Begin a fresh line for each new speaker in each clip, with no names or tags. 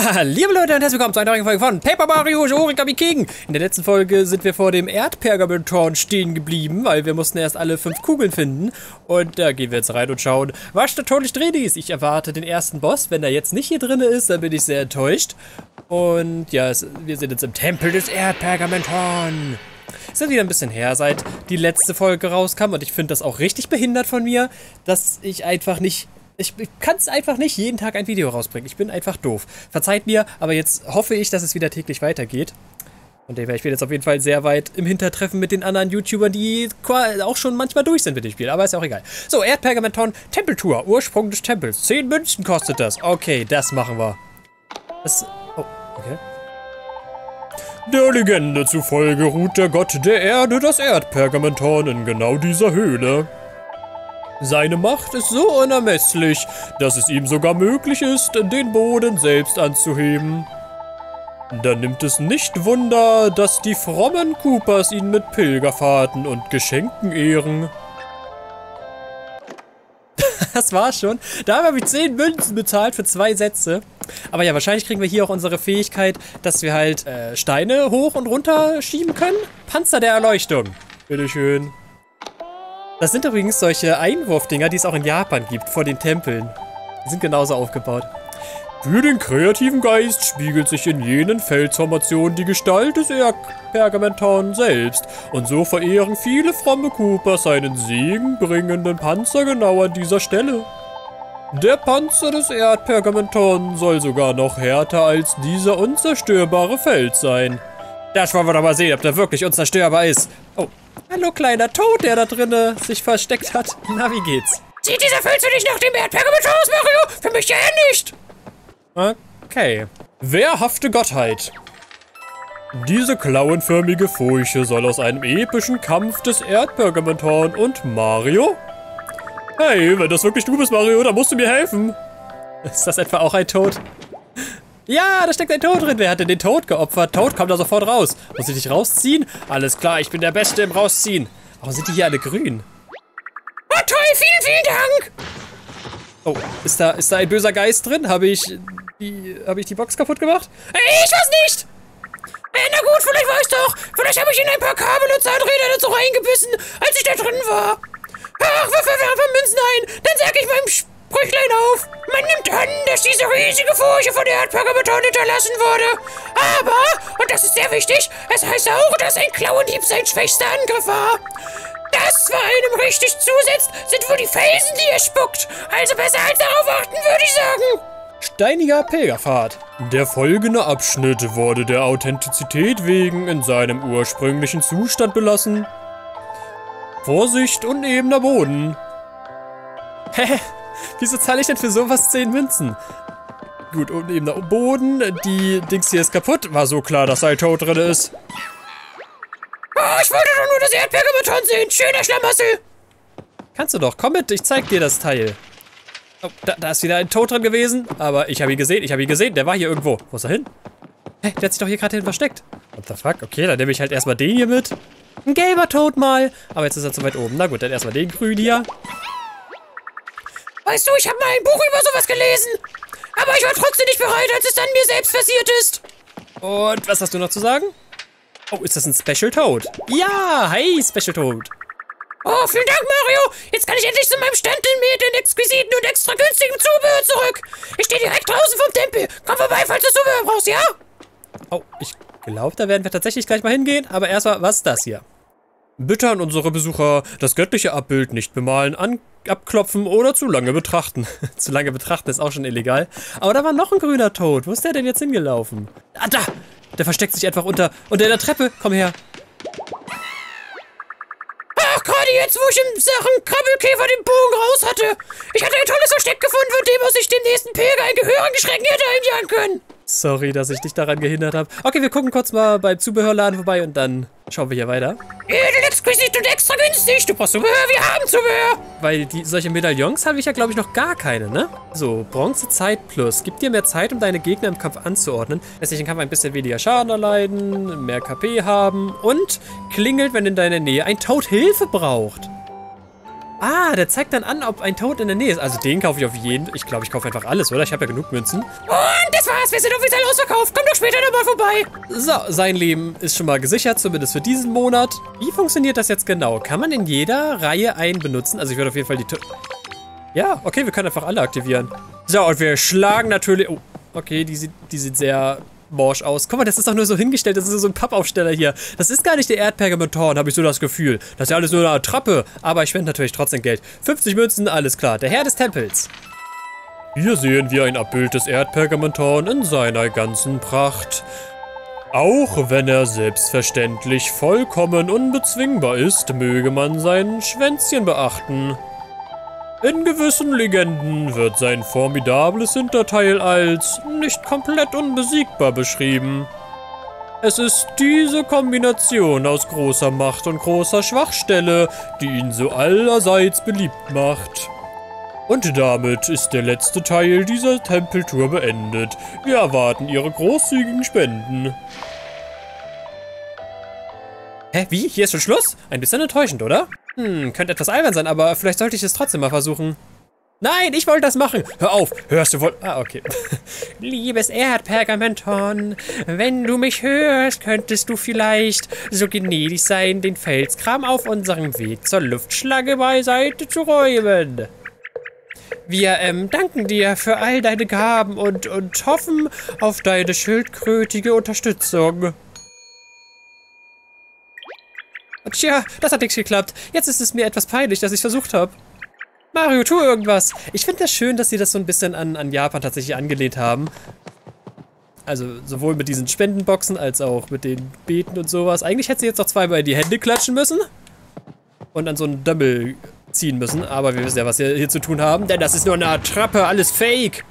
Liebe Leute und herzlich willkommen zu einer neuen Folge von Paper Mario Origami King. In der letzten Folge sind wir vor dem Erdpergamentorn stehen geblieben, weil wir mussten erst alle fünf Kugeln finden. Und da gehen wir jetzt rein und schauen, was totally drin ist. Ich erwarte den ersten Boss. Wenn er jetzt nicht hier drin ist, dann bin ich sehr enttäuscht. Und ja, es, wir sind jetzt im Tempel des Erdpergamentorn. Es ist wieder ein bisschen her, seit die letzte Folge rauskam. Und ich finde das auch richtig behindert von mir, dass ich einfach nicht ich, kann es einfach nicht jeden Tag ein Video rausbringen. Ich bin einfach doof. Verzeiht mir, aber jetzt hoffe ich, dass es wieder täglich weitergeht. Und ich bin jetzt auf jeden Fall sehr weit im Hintertreffen mit den anderen YouTubern, die auch schon manchmal durch sind mit dem Spiel. Aber ist auch egal. So, Erdpergamenton, Tempeltour, Ursprung des Tempels. Zehn Münzen kostet das. Okay, das machen wir. Das, oh, okay. Der Legende zufolge ruht der Gott der Erde das Erdpergamenton in genau dieser Höhle. Seine Macht ist so unermesslich, dass es ihm sogar möglich ist, den Boden selbst anzuheben. Dann nimmt es nicht Wunder, dass die frommen Coopers ihn mit Pilgerfahrten und Geschenken ehren. das war's schon. Da habe ich 10 Münzen bezahlt für zwei Sätze. Aber ja, wahrscheinlich kriegen wir hier auch unsere Fähigkeit, dass wir halt äh, Steine hoch und runter schieben können. Panzer der Erleuchtung. Bitteschön. Das sind übrigens solche Einwurfdinger, die es auch in Japan gibt, vor den Tempeln. Die sind genauso aufgebaut. Für den kreativen Geist spiegelt sich in jenen Felsformationen die Gestalt des Erdpergamenton selbst. Und so verehren viele fromme Cooper seinen segenbringenden Panzer genau an dieser Stelle. Der Panzer des Erdpergamenton soll sogar noch härter als dieser unzerstörbare Fels sein. Das wollen wir doch mal sehen, ob der wirklich unzerstörbar ist. Hallo kleiner Tod, der da drinnen sich versteckt hat. Na, wie geht's?
Sieht dieser Filz nicht nach dem Erdpergament aus, Mario? Für mich ja nicht.
Okay. Wehrhafte Gottheit. Diese klauenförmige Furche soll aus einem epischen Kampf des Erdpergamenton und Mario? Hey, wenn das wirklich du bist, Mario, dann musst du mir helfen. Ist das etwa auch ein Tod? Ja, da steckt ein Tod drin. Wer hat denn den Tod geopfert? Tod kommt da sofort raus. Muss ich dich rausziehen? Alles klar, ich bin der Beste im Rausziehen. Warum sind die hier alle grün?
Oh, toll, vielen, vielen Dank.
Oh, ist da, ist da ein böser Geist drin? Habe ich die, habe ich die Box kaputt gemacht?
Ich weiß nicht. Äh, na gut, vielleicht weiß doch. Vielleicht habe ich in ein paar Kabel und Zahnräder dazu reingebissen, als ich da drin war. Ach, wirf einfach Münzen ein. Dann sag ich meinem Sprüchlein auf. Man nimmt an, dass diese riesige Furche von Erdpergamenton hinterlassen wurde. Aber, und das ist sehr wichtig, es heißt auch, dass ein Klauenhieb sein schwächster Angriff war. Das was einem richtig zusetzt, sind wohl die Felsen, die er spuckt. Also besser als darauf achten, würde ich sagen.
Steiniger Pilgerpfad. Der folgende Abschnitt wurde der Authentizität wegen in seinem ursprünglichen Zustand belassen. Vorsicht, unebener Boden. Hä? Wieso zahle ich denn für sowas 10 Münzen? Gut, und eben der Boden. Die Dings hier ist kaputt. War so klar, dass ein Tod drin ist.
Oh, ich wollte doch nur das Erdbeergebeton sehen. Schöner Schlamassel.
Kannst du doch. Komm mit, ich zeig dir das Teil. Oh, da, da ist wieder ein Tod drin gewesen. Aber ich habe ihn gesehen, ich habe ihn gesehen. Der war hier irgendwo. Wo ist er hin? Hey, der hat sich doch hier gerade hin versteckt. What the fuck? Okay, dann nehme ich halt erstmal den hier mit. Ein gelber Tod mal. Aber jetzt ist er zu weit oben. Na gut, dann erstmal den grün hier.
Weißt du, ich habe mal ein Buch über sowas gelesen. Aber ich war trotzdem nicht bereit, als es dann mir selbst passiert ist.
Und was hast du noch zu sagen? Oh, ist das ein Special Toad? Ja, hi, Special Toad.
Oh, vielen Dank, Mario. Jetzt kann ich endlich zu meinem Stand mit den exquisiten und extra günstigen Zubehör zurück. Ich stehe direkt draußen vom Tempel. Komm vorbei, falls du Zubehör brauchst, ja?
Oh, ich glaube, da werden wir tatsächlich gleich mal hingehen. Aber erstmal, was ist das hier? Bitte an unsere Besucher das göttliche Abbild nicht bemalen, an abklopfen oder zu lange betrachten. zu lange betrachten ist auch schon illegal. Aber da war noch ein grüner Tod. Wo ist der denn jetzt hingelaufen? Ah, da! Der versteckt sich einfach unter, unter der Treppe. Komm her.
Ach, gerade jetzt, wo ich im Sachen Krabbelkäfer den Bogen raus hatte. Ich hatte ein tolles Versteck gefunden, von dem aus ich dem nächsten Pilger einen gehörigen Schrecken hätte einjagen können.
Sorry, dass ich dich daran gehindert habe. Okay, wir gucken kurz mal beim Zubehörladen vorbei und dann schauen wir hier weiter.
Edel, exquisit und günstig. Du brauchst Zubehör, wir haben Zubehör.
Weil die, solche Medaillons habe ich ja, glaube ich, noch gar keine, ne? So, Bronze Zeit Plus. Gibt dir mehr Zeit, um deine Gegner im Kampf anzuordnen. Lässt sich im Kampf ein bisschen weniger Schaden erleiden, mehr KP haben und klingelt, wenn in deiner Nähe ein Tod Hilfe braucht. Ah, der zeigt dann an, ob ein Tod in der Nähe ist. Also den kaufe ich auf jeden Fall. Ich glaube, ich kaufe einfach alles, oder? Ich habe ja genug Münzen.
Und das war's, wir sind offiziell ausverkauft. Komm doch später nochmal vorbei.
So, sein Leben ist schon mal gesichert, zumindest für diesen Monat. Wie funktioniert das jetzt genau? Kann man in jeder Reihe einen benutzen? Also ich würde auf jeden Fall die... Ja, okay, wir können einfach alle aktivieren. So, und wir schlagen natürlich... Oh, okay, die sieht, die sieht sehr morsch aus. Guck mal, das ist doch nur so hingestellt, das ist so ein Pappaufsteller hier. Das ist gar nicht der Erdpergamentorn, habe ich so das Gefühl. Das ist ja alles nur eine Attrappe, aber ich spende natürlich trotzdem Geld. 50 Münzen, alles klar. Der Herr des Tempels. Hier sehen wir ein Abbild des Erdpergamentorn in seiner ganzen Pracht. Auch wenn er selbstverständlich vollkommen unbezwingbar ist, möge man sein Schwänzchen beachten. In gewissen Legenden wird sein formidables Hinterteil als nicht komplett unbesiegbar beschrieben. Es ist diese Kombination aus großer Macht und großer Schwachstelle, die ihn so allerseits beliebt macht. Und damit ist der letzte Teil dieser Tempeltour beendet. Wir erwarten Ihre großzügigen Spenden. Hä, wie? Hier ist schon Schluss? Ein bisschen enttäuschend, oder? Hm, könnte etwas albern sein, aber vielleicht sollte ich es trotzdem mal versuchen. Nein, ich wollte das machen. Hör auf. Hörst du wohl... Ah, okay. Liebes Erdpergamenton, wenn du mich hörst, könntest du vielleicht so gnädig sein, den Felskram auf unserem Weg zur Luftschlange beiseite zu räumen. Wir ähm, danken dir für all deine Gaben und, und hoffen auf deine schildkrötige Unterstützung. Tja, das hat nichts geklappt. Jetzt ist es mir etwas peinlich, dass ich versucht habe. Mario, tu irgendwas. Ich finde das schön, dass sie das so ein bisschen an, an Japan tatsächlich angelehnt haben. Also sowohl mit diesen Spendenboxen als auch mit den Beten und sowas. Eigentlich hätte sie jetzt noch zweimal in die Hände klatschen müssen. Und an so einen Dumble ziehen müssen. Aber wir wissen ja, was wir hier zu tun haben. Denn das ist nur eine Attrappe, alles Fake.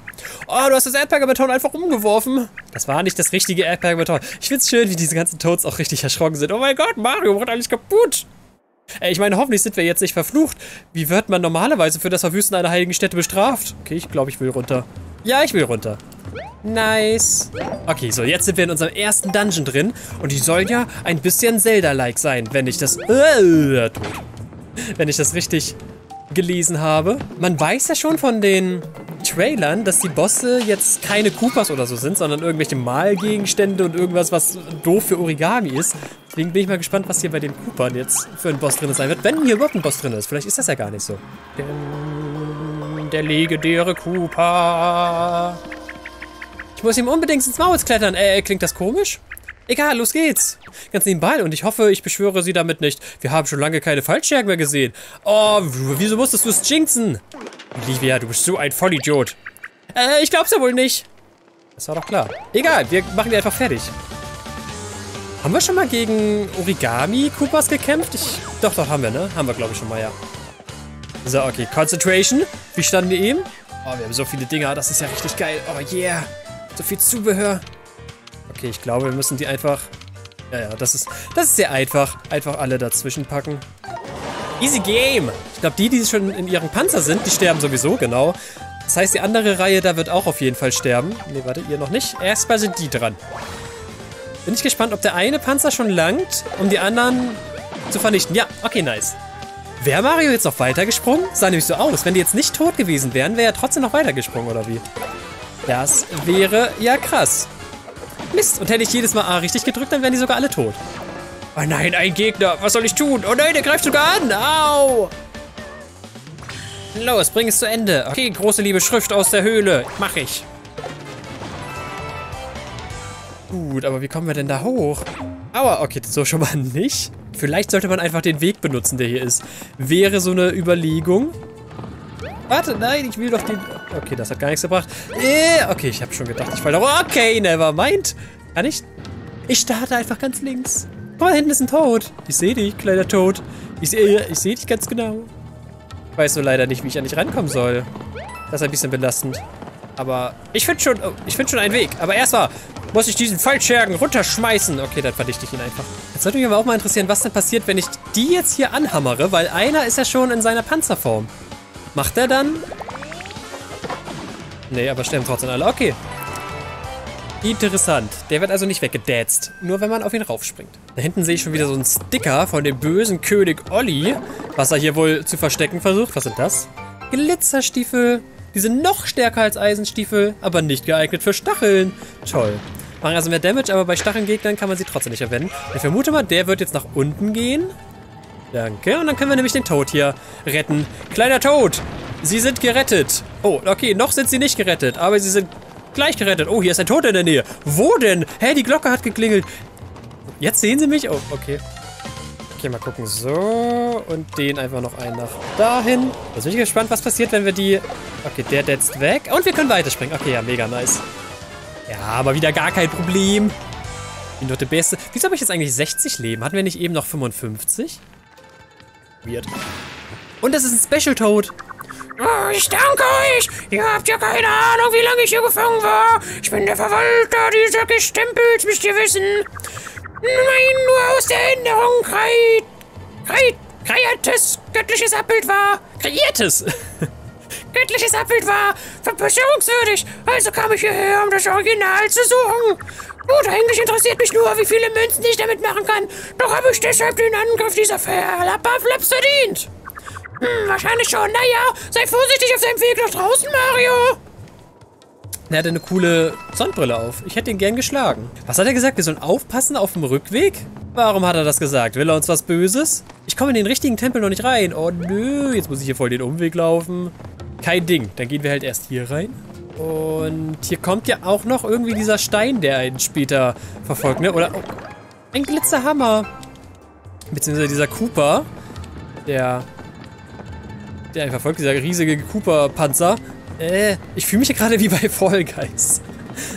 Oh, du hast das Erdbeerbeton einfach umgeworfen. Das war nicht das richtige Erdbeerbeton. Ich find's schön, wie diese ganzen Toads auch richtig erschrocken sind. Oh mein Gott, Mario macht alles kaputt. Ey, ich meine, hoffentlich sind wir jetzt nicht verflucht. Wie wird man normalerweise für das Verwüsten einer heiligen Stätte bestraft? Okay, ich glaube, ich will runter. Ja, ich will runter. Nice. Okay, so, jetzt sind wir in unserem ersten Dungeon drin. Und die soll ja ein bisschen Zelda-like sein, wenn ich das... Äh. Wenn ich das richtig gelesen habe. Man weiß ja schon von den Trailern, dass die Bosse jetzt keine Koopas oder so sind, sondern irgendwelche Malgegenstände und irgendwas, was doof für Origami ist. Deswegen bin ich mal gespannt, was hier bei den Coopern jetzt für ein Boss drin sein wird. Wenn hier überhaupt ein Boss drin ist. Vielleicht ist das ja gar nicht so. Denn der legendäre Cooper. Ich muss ihm unbedingt ins Maul klettern. Äh, klingt das komisch? Egal, los geht's. Ganz nebenbei und ich hoffe, ich beschwöre sie damit nicht. Wir haben schon lange keine Fallstärken mehr gesehen. Oh, wieso musstest du es jinxen? Livia, du bist so ein Vollidiot. Äh, ich glaub's ja wohl nicht. Das war doch klar. Egal, wir machen die einfach fertig. Haben wir schon mal gegen Origami-Koopas gekämpft? Ich, doch, doch, haben wir, ne? Haben wir, glaube ich, schon mal, ja. So, okay. Concentration. Wie standen wir eben? Oh, wir haben so viele Dinger. Das ist ja richtig geil. Oh, yeah. So viel Zubehör. Okay, ich glaube, wir müssen die einfach... Ja, ja, das ist, das ist sehr einfach. Einfach alle dazwischen packen. Easy Game. Ich glaube, die, die schon in ihrem Panzer sind, die sterben sowieso, genau. Das heißt, die andere Reihe, da wird auch auf jeden Fall sterben. Ne, warte, ihr noch nicht. Erstmal sind die dran. Bin ich gespannt, ob der eine Panzer schon langt, um die anderen zu vernichten. Ja, okay, nice. Wäre Mario jetzt noch weitergesprungen? Sah nämlich so aus. Wenn die jetzt nicht tot gewesen wären, wäre er trotzdem noch weitergesprungen, oder wie? Das wäre ja krass. Mist, und hätte ich jedes Mal A richtig gedrückt, dann wären die sogar alle tot. Oh nein, ein Gegner. Was soll ich tun? Oh nein, der greift sogar an. Au! Los, bring es zu Ende. Okay, große liebe Schrift aus der Höhle. Mach ich. Gut, aber wie kommen wir denn da hoch? Aua, okay, so schon mal nicht. Vielleicht sollte man einfach den Weg benutzen, der hier ist. Wäre so eine Überlegung. Warte, nein, ich will doch den... Okay, das hat gar nichts gebracht. Äh, okay, ich habe schon gedacht, ich falle da... Okay, never mind. Kann ich... Ich starte einfach ganz links. Guck mal, hinten ist ein Tod. Ich sehe dich, kleiner Tod. Ich sehe ich seh dich ganz genau. Ich weiß nur leider nicht, wie ich an dich rankommen soll. Das ist ein bisschen belastend. Aber ich finde schon, oh, ich finde schon einen Weg. Aber erstmal muss ich diesen Fallschergen runterschmeißen. Okay, dann verdichte ich ihn einfach. Jetzt würde mich aber auch mal interessieren, was denn passiert, wenn ich die jetzt hier anhammere, weil einer ist ja schon in seiner Panzerform. Macht er dann? Nee, aber sterben trotzdem alle. Okay. Interessant. Der wird also nicht weggedätzt. Nur wenn man auf ihn raufspringt. Da hinten sehe ich schon wieder so einen Sticker von dem bösen König Olli, was er hier wohl zu verstecken versucht. Was sind das? Glitzerstiefel. Die sind noch stärker als Eisenstiefel, aber nicht geeignet für Stacheln. Toll. Machen also mehr Damage, aber bei Stachelgegnern kann man sie trotzdem nicht verwenden. Ich vermute mal, der wird jetzt nach unten gehen. Danke. Und dann können wir nämlich den Tod hier retten. Kleiner Tod, Sie sind gerettet. Oh, okay, noch sind Sie nicht gerettet, aber Sie sind gleich gerettet. Oh, hier ist ein Tod in der Nähe. Wo denn? Hä, die Glocke hat geklingelt. Jetzt sehen Sie mich? Oh, okay. Okay, mal gucken. So, und den einfach noch einen nach dahin. Jetzt bin ich gespannt, was passiert, wenn wir die... Okay, der detzt weg. Und wir können weiterspringen. Okay, ja, mega nice. Ja, aber wieder gar kein Problem. Bin doch der Beste. Wieso habe ich jetzt eigentlich 60 Leben? Hatten wir nicht eben noch 55? Weird. Und das ist ein Special Toad.
Oh, ich danke euch. Ihr habt ja keine Ahnung, wie lange ich hier gefangen war. Ich bin der Verwalter dieser Gestempels, müsst ihr wissen. Nein, nur aus der Erinnerung kreit, kreit, kreiertes göttliches Abbild war.
Kreiertes?
Göttliches Abbild war verbesserungswürdig. Also kam ich hierher, um das Original zu suchen. Gut, eigentlich interessiert mich nur, wie viele Münzen ich damit machen kann. Doch habe ich deshalb den Angriff dieser Verlapperflaps verdient. Hm, wahrscheinlich schon. Naja, sei vorsichtig auf deinem Weg nach draußen, Mario.
Er hatte eine coole Sonnenbrille auf. Ich hätte ihn gern geschlagen. Was hat er gesagt? Wir sollen aufpassen auf dem Rückweg? Warum hat er das gesagt? Will er uns was Böses? Ich komme in den richtigen Tempel noch nicht rein. Oh nö, jetzt muss ich hier voll den Umweg laufen. Kein Ding. Dann gehen wir halt erst hier rein. Und hier kommt ja auch noch irgendwie dieser Stein, der einen später verfolgt, ne? Oder oh, ein Glitzerhammer. Beziehungsweise dieser Cooper, der, der einen verfolgt, dieser riesige Cooper-Panzer. Äh, ich fühle mich ja gerade wie bei Fall Guys.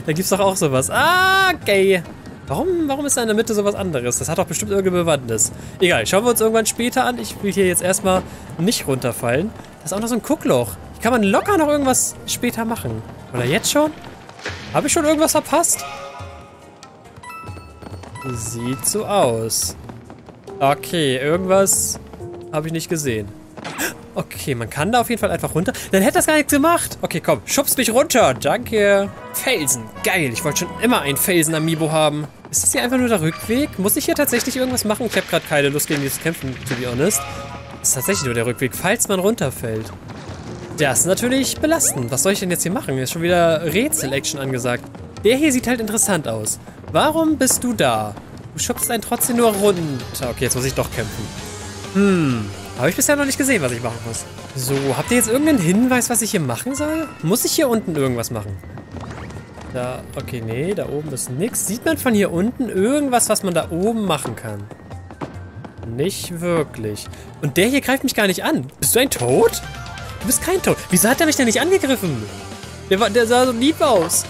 Da gibt's doch auch sowas. Ah, okay. Warum, warum ist da in der Mitte sowas anderes? Das hat doch bestimmt irgendeine Bewandtnis. Egal, schauen wir uns irgendwann später an. Ich will hier jetzt erstmal nicht runterfallen. Das ist auch noch so ein Guckloch. Hier kann man locker noch irgendwas später machen. Oder jetzt schon? Habe ich schon irgendwas verpasst? Sieht so aus. Okay, irgendwas habe ich nicht gesehen. Okay, man kann da auf jeden Fall einfach runter. Dann hätte das gar nichts gemacht. Okay, komm, schubst mich runter. Danke. Felsen. Geil. Ich wollte schon immer einen Felsen-Amiibo haben. Ist das hier einfach nur der Rückweg? Muss ich hier tatsächlich irgendwas machen? Ich habe gerade keine Lust, gegen dieses Kämpfen, to be honest. Das ist tatsächlich nur der Rückweg, falls man runterfällt. Das ist natürlich belastend. Was soll ich denn jetzt hier machen? Ist schon wieder Rätsel-Action angesagt. Der hier sieht halt interessant aus. Warum bist du da? Du schubst einen trotzdem nur runter. Okay, jetzt muss ich doch kämpfen. Hm, habe ich bisher noch nicht gesehen, was ich machen muss. So, habt ihr jetzt irgendeinen Hinweis, was ich hier machen soll? Muss ich hier unten irgendwas machen? Da, okay, nee, da oben ist nichts. Sieht man von hier unten irgendwas, was man da oben machen kann? Nicht wirklich. Und der hier greift mich gar nicht an. Bist du ein Tod? Du bist kein Tod. Wieso hat er mich denn nicht angegriffen? Der, war, der sah so lieb aus.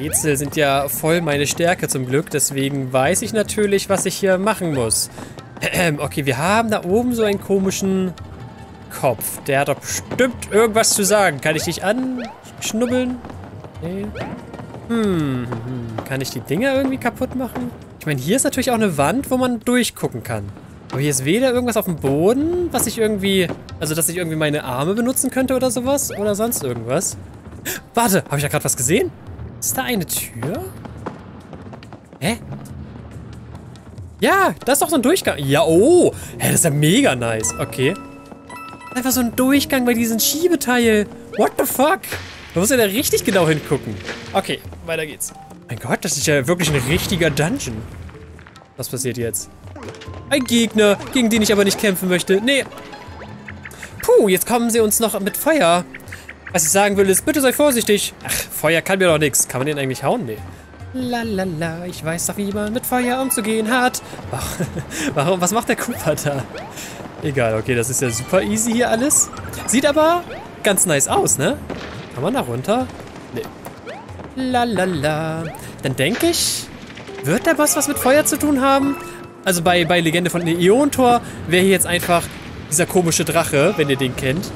Rätsel sind ja voll meine Stärke zum Glück, deswegen weiß ich natürlich, was ich hier machen muss. Okay, wir haben da oben so einen komischen Kopf. Der hat doch bestimmt irgendwas zu sagen. Kann ich dich anschnubbeln? Nee. Hm, kann ich die Dinger irgendwie kaputt machen? Ich meine, hier ist natürlich auch eine Wand, wo man durchgucken kann. Aber hier ist weder irgendwas auf dem Boden, was ich irgendwie... Also, dass ich irgendwie meine Arme benutzen könnte oder sowas. Oder sonst irgendwas. Warte, habe ich da gerade was gesehen? Ist da eine Tür? Hä? Ja, da ist doch so ein Durchgang. Ja, oh. Hä, das ist ja mega nice. Okay. Einfach so ein Durchgang bei diesem Schiebeteil. What the fuck? Da muss ja da richtig genau hingucken. Okay, weiter geht's. Mein Gott, das ist ja wirklich ein richtiger Dungeon. Was passiert jetzt? Ein Gegner, gegen den ich aber nicht kämpfen möchte. Nee. Puh, jetzt kommen sie uns noch mit Feuer. Was ich sagen will ist, bitte sei vorsichtig. Ach, Feuer kann mir doch nichts. Kann man den eigentlich hauen? Nee. Lalala, ich weiß doch, wie man mit Feuer umzugehen hat. Warum, was macht der Cooper da? Egal, okay, das ist ja super easy hier alles. Sieht aber ganz nice aus, ne? Kann man da runter? Nee. Lalala. Dann denke ich, wird der Boss was mit Feuer zu tun haben? Also bei, bei Legende von Iontor wäre hier jetzt einfach dieser komische Drache, wenn ihr den kennt.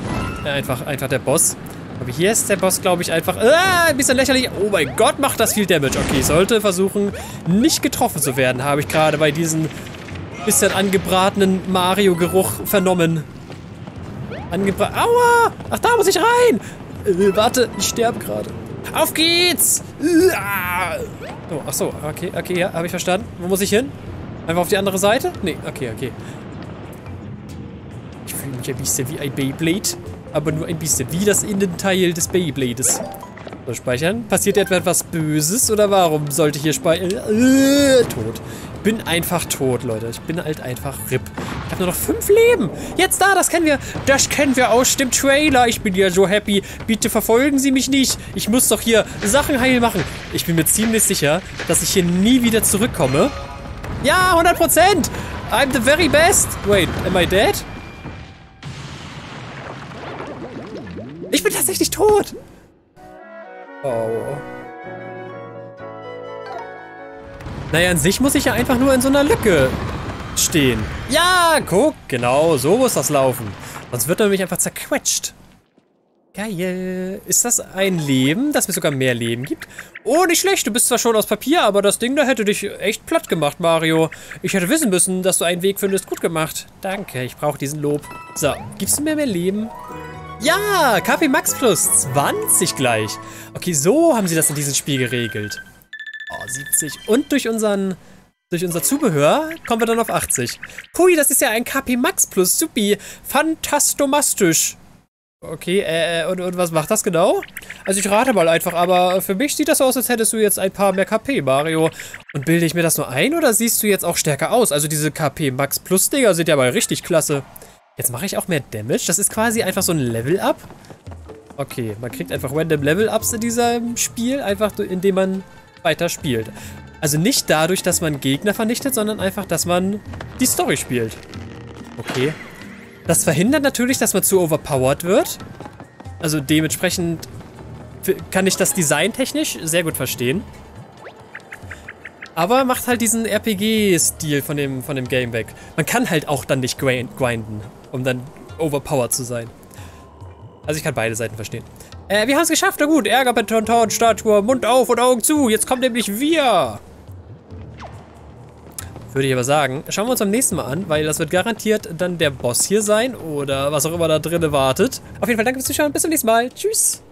Äh, einfach, einfach der Boss. Aber hier ist der Boss, glaube ich, einfach äh, ein bisschen lächerlich. Oh mein Gott, macht das viel Damage. Okay, ich sollte versuchen, nicht getroffen zu werden, habe ich gerade bei diesem bisschen angebratenen Mario-Geruch vernommen. Angebrat... Aua! Ach, da muss ich rein! Äh, warte, ich sterbe gerade. Auf geht's! Oh, ach so, okay, okay, ja, habe ich verstanden. Wo muss ich hin? Einfach auf die andere Seite? Nee, okay, okay. Ich fühle mich ein bisschen wie ein Beyblade, aber nur ein bisschen wie das Innenteil des Beyblades. So, speichern. Passiert etwa etwas Böses oder warum sollte ich hier speichern? Äh, tot. Bin einfach tot, Leute. Ich bin halt einfach RIP. Ich habe nur noch fünf Leben. Jetzt da, das kennen wir. Das kennen wir aus dem Trailer. Ich bin ja so happy. Bitte verfolgen Sie mich nicht. Ich muss doch hier Sachen heil machen. Ich bin mir ziemlich sicher, dass ich hier nie wieder zurückkomme. Ja, 100 Prozent. I'm the very best. Wait, am I dead? Tot. Oh. Naja, an sich muss ich ja einfach nur in so einer Lücke stehen. Ja, guck, genau, so muss das laufen. Sonst wird er nämlich einfach zerquetscht. Geil. Ist das ein Leben, das mir sogar mehr Leben gibt? Oh, nicht schlecht. Du bist zwar schon aus Papier, aber das Ding da hätte dich echt platt gemacht, Mario. Ich hätte wissen müssen, dass du einen Weg findest. Gut gemacht. Danke, ich brauche diesen Lob. So, gibst du mir mehr Leben? Ja, KP Max Plus 20 gleich. Okay, so haben sie das in diesem Spiel geregelt. Oh, 70. Und durch unseren... Durch unser Zubehör kommen wir dann auf 80. Hui, das ist ja ein KP Max Plus. Supi. Fantastomastisch. Okay, äh, äh, und, und was macht das genau? Also ich rate mal einfach, aber für mich sieht das aus, als hättest du jetzt ein paar mehr KP, Mario. Und bilde ich mir das nur ein oder siehst du jetzt auch stärker aus? Also diese KP Max Plus Dinger sind ja mal richtig klasse. Jetzt mache ich auch mehr Damage. Das ist quasi einfach so ein Level-Up. Okay, man kriegt einfach random Level-Ups in diesem Spiel, einfach indem man weiter spielt. Also nicht dadurch, dass man Gegner vernichtet, sondern einfach, dass man die Story spielt. Okay. Das verhindert natürlich, dass man zu overpowered wird. Also dementsprechend kann ich das designtechnisch sehr gut verstehen. Aber macht halt diesen RPG-Stil von dem, von dem Game weg. Man kann halt auch dann nicht grinden, um dann overpowered zu sein. Also ich kann beide Seiten verstehen. Äh, wir haben es geschafft, na gut. Ärger, Beton, Statue, Mund auf und Augen zu. Jetzt kommt nämlich wir. Würde ich aber sagen, schauen wir uns am nächsten Mal an, weil das wird garantiert dann der Boss hier sein oder was auch immer da drinnen wartet. Auf jeden Fall danke fürs Zuschauen, bis zum nächsten Mal. Tschüss.